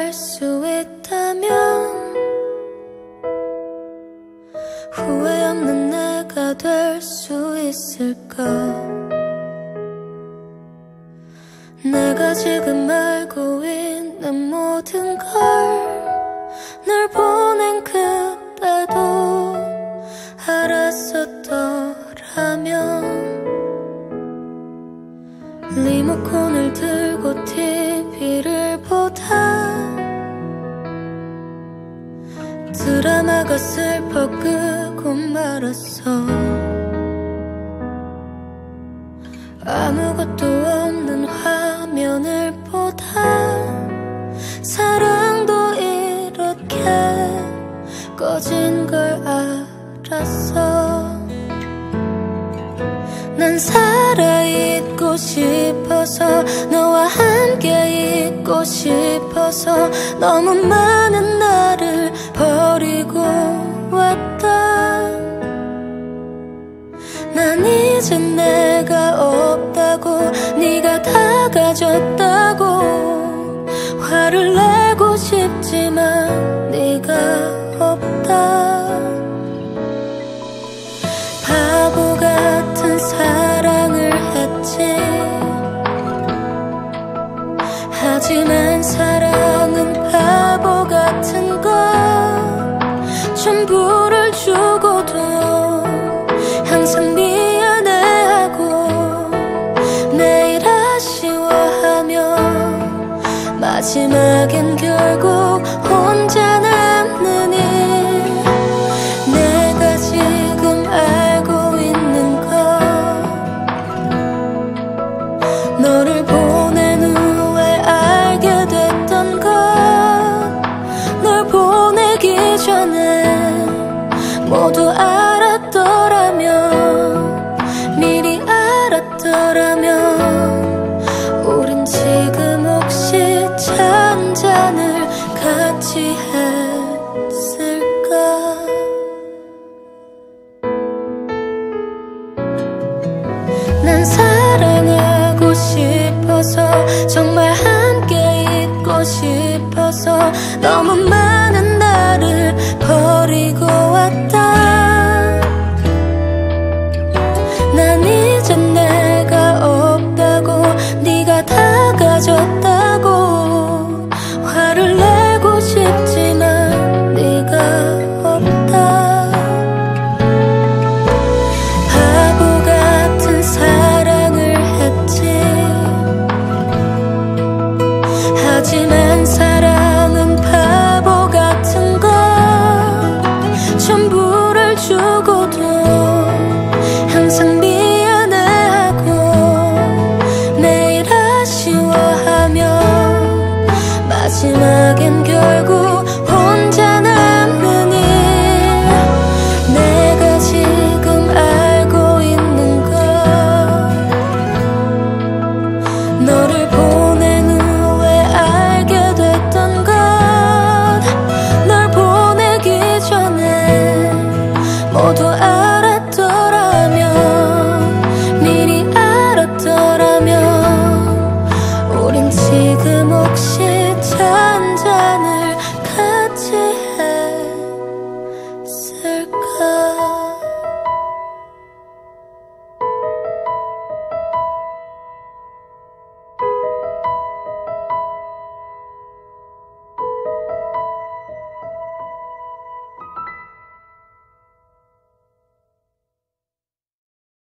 알수 있다면 후회 없는 내가 될 수 있을까? 내가 지금 알고 있는 모든 걸 널 보낸 그때도 알았었더라면 리모컨을 들 드라마가 슬퍼 끄고 말았어. 아무것도 없는 화면을 보다 사랑도 이렇게 꺼진 걸 알았어. 난 살아있고 싶어서 너와 함께 있고 싶어서 너무 많은 나 난 이제 내가 없다고 네가 다 가졌다고. 화를 내고 싶지만 네가 없다 너를 보낸 후에 알게 됐던 것. 널 보내기 전에 모두 알 싶어서 정말 함께 있고 싶어서 너무 많은 나를 버리고 왔다 모두 알